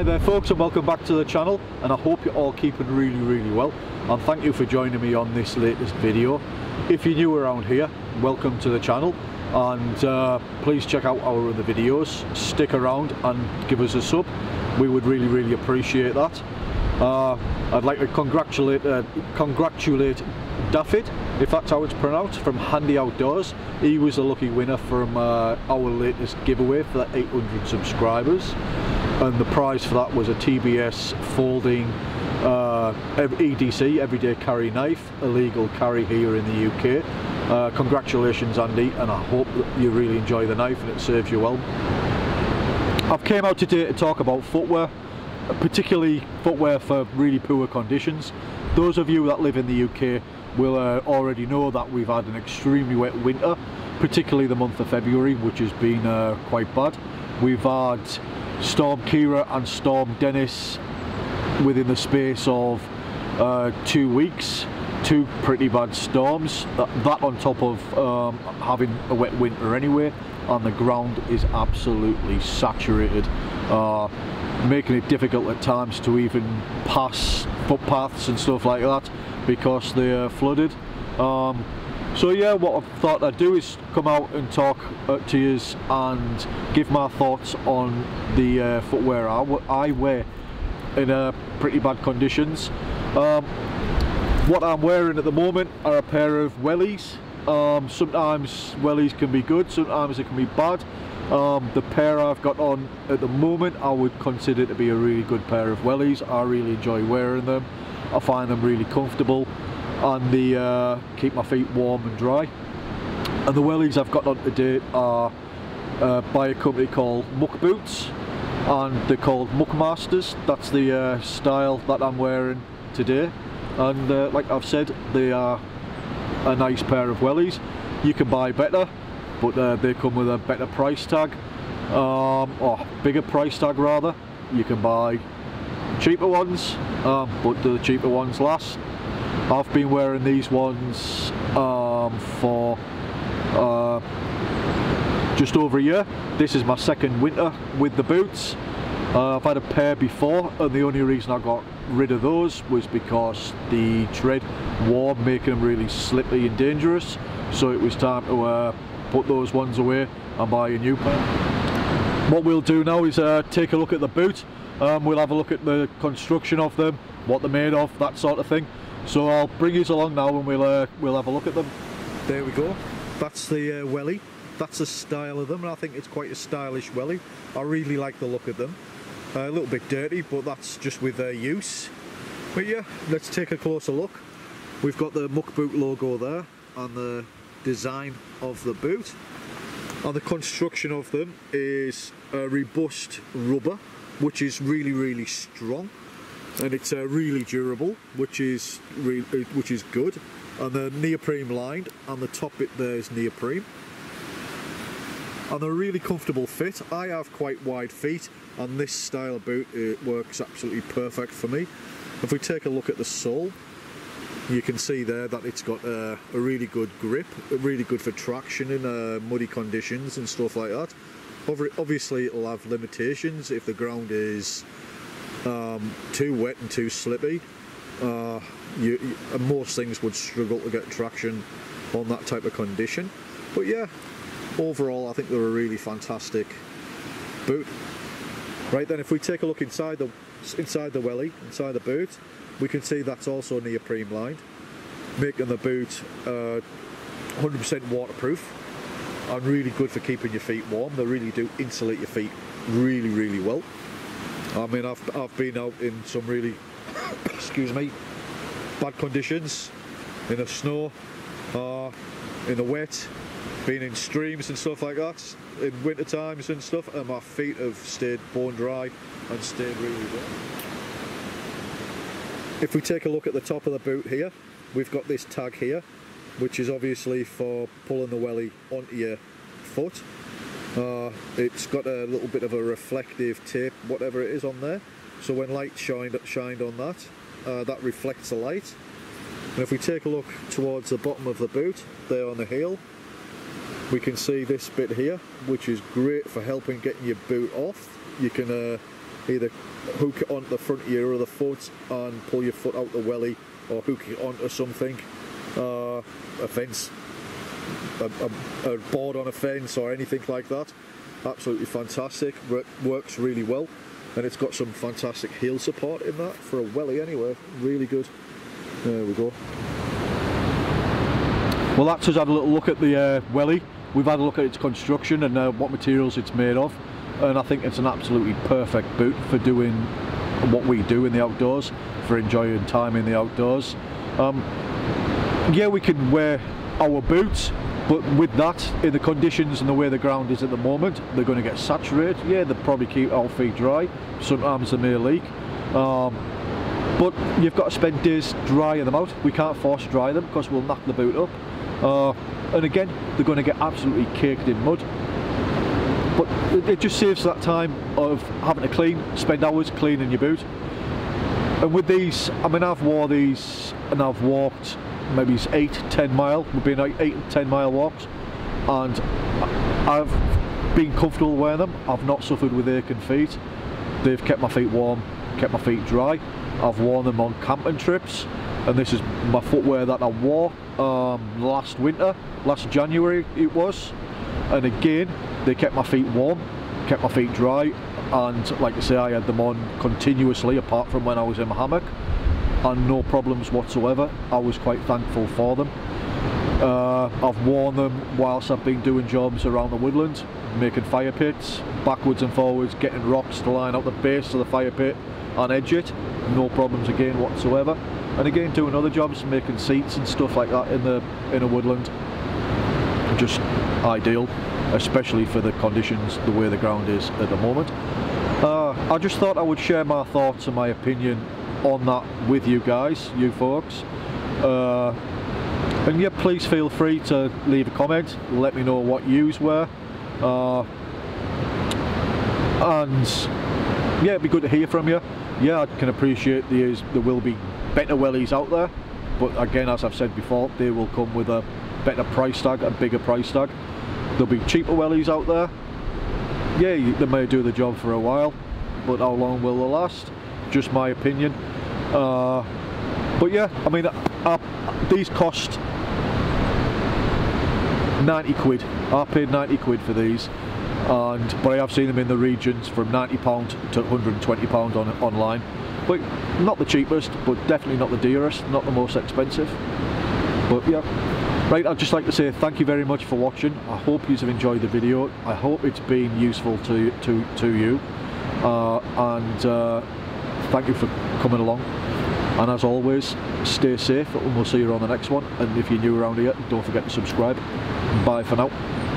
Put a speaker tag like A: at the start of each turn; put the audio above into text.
A: Hi there folks and welcome back to the channel and I hope you're all keeping really really well and thank you for joining me on this latest video. If you're new around here, welcome to the channel and uh, please check out our other videos, stick around and give us a sub, we would really really appreciate that. Uh, I'd like to congratulate, uh, congratulate Daffyd, if that's how it's pronounced, from Handy Outdoors. He was a lucky winner from uh, our latest giveaway for the 800 subscribers and the prize for that was a TBS folding uh, EDC, everyday carry knife, illegal carry here in the UK. Uh, congratulations Andy and I hope that you really enjoy the knife and it serves you well. I've came out today to talk about footwear, particularly footwear for really poor conditions. Those of you that live in the UK will uh, already know that we've had an extremely wet winter, particularly the month of February which has been uh, quite bad. We've had Storm Ciara and Storm Dennis within the space of uh, two weeks. Two pretty bad storms. That, that on top of um, having a wet winter anyway. And the ground is absolutely saturated. Uh, making it difficult at times to even pass footpaths and stuff like that because they are flooded. Um, so yeah, what I thought I'd do is come out and talk uh, to you and give my thoughts on the uh, footwear I, wear in uh, pretty bad conditions. Um, what I'm wearing at the moment are a pair of wellies. Um, sometimes wellies can be good, sometimes they can be bad. Um, the pair I've got on at the moment I would consider to be a really good pair of wellies. I really enjoy wearing them. I find them really comfortable and they uh, keep my feet warm and dry. And the wellies I've got on today are uh, by a company called Muck Boots and they're called Muck Masters. That's the uh, style that I'm wearing today and uh, like I've said they are a nice pair of wellies. You can buy better but uh, they come with a better price tag um, or bigger price tag rather. You can buy cheaper ones um, but the cheaper ones last I've been wearing these ones um, for uh, just over a year. This is my second winter with the boots. Uh, I've had a pair before and the only reason I got rid of those was because the tread wore making them really slippery and dangerous so it was time to uh, put those ones away and buy a new pair. What we'll do now is uh, take a look at the boot um, we'll have a look at the construction of them what they're made of that sort of thing so I'll bring you along now and we'll uh, we'll have a look at them. There we go. That's the uh, welly. That's the style of them and I think it's quite a stylish welly. I really like the look of them. Uh, a little bit dirty but that's just with their use. But yeah, let's take a closer look. We've got the Muck Boot logo there and the design of the boot. And the construction of them is a robust rubber which is really really strong and it's uh, really durable which is re which is good. And the neoprene lined and the top bit there is neoprene. And a really comfortable fit. I have quite wide feet and this style of boot it works absolutely perfect for me. If we take a look at the sole you can see there that it's got uh, a really good grip really good for traction in uh, muddy conditions and stuff like that. Obviously it'll have limitations if the ground is um, too wet and too slippy. Uh, you, you, most things would struggle to get traction on that type of condition. But yeah, overall I think they're a really fantastic boot. Right then, if we take a look inside the inside the welly, inside the boot, we can see that's also neoprene lined, making the boot 100% uh, waterproof and really good for keeping your feet warm. They really do insulate your feet really, really well. I mean, I've, I've been out in some really, excuse me, bad conditions, in the snow, uh, in the wet, been in streams and stuff like that, in winter times and stuff, and my feet have stayed bone dry and stayed really well. If we take a look at the top of the boot here, we've got this tag here, which is obviously for pulling the welly onto your foot. Uh, it's got a little bit of a reflective tape, whatever it is on there. So when light shined, shined on that, uh, that reflects the light. And if we take a look towards the bottom of the boot, there on the heel, we can see this bit here, which is great for helping getting your boot off. You can, uh, either hook it onto the front of your other foot and pull your foot out the welly or hook it onto something, uh, a fence, a, a, a board on a fence or anything like that. Absolutely fantastic, works really well and it's got some fantastic heel support in that for a welly anyway, really good. There we go. Well that's us had a little look at the uh, welly. We've had a look at its construction and uh, what materials it's made of and I think it's an absolutely perfect boot for doing what we do in the outdoors, for enjoying time in the outdoors. Um, yeah, we can wear our boots, but with that, in the conditions and the way the ground is at the moment, they're going to get saturated. Yeah, they'll probably keep our feet dry. Sometimes they may leak. Um, but you've got to spend days drying them out. We can't force dry them because we'll knock the boot up. Uh, and again, they're going to get absolutely caked in mud but it just saves that time of having to clean, spend hours cleaning your boot. And with these, I mean I've wore these and I've walked maybe it's eight, ten mile, we've been like eight ten mile walks. And I've been comfortable wearing them, I've not suffered with aching feet, they've kept my feet warm, kept my feet dry, I've worn them on camping trips and this is my footwear that I wore um, last winter, last January it was. And again they kept my feet warm, kept my feet dry, and like I say, I had them on continuously apart from when I was in my hammock, and no problems whatsoever. I was quite thankful for them. Uh, I've worn them whilst I've been doing jobs around the woodland, making fire pits, backwards and forwards, getting rocks to line up the base of the fire pit and edge it, no problems again whatsoever. And again doing other jobs, making seats and stuff like that in the in a woodland, just ideal especially for the conditions, the way the ground is at the moment. Uh, I just thought I would share my thoughts and my opinion on that with you guys, you folks. Uh, and yeah, please feel free to leave a comment, let me know what yous were. Uh, and yeah, it'd be good to hear from you. Yeah, I can appreciate there, is, there will be better wellies out there, but again, as I've said before, they will come with a better price tag, a bigger price tag. There'll be cheaper wellies out there. Yeah, they may do the job for a while, but how long will they last? Just my opinion. Uh, but yeah, I mean, uh, these cost 90 quid. I paid 90 quid for these, and but I have seen them in the regions from 90 pound to 120 pound on online. But not the cheapest, but definitely not the dearest, not the most expensive. But yeah. Right, I'd just like to say thank you very much for watching. I hope you have enjoyed the video. I hope it's been useful to, to, to you. Uh, and uh, thank you for coming along. And as always, stay safe and we'll see you on the next one. And if you're new around here, don't forget to subscribe. Bye for now.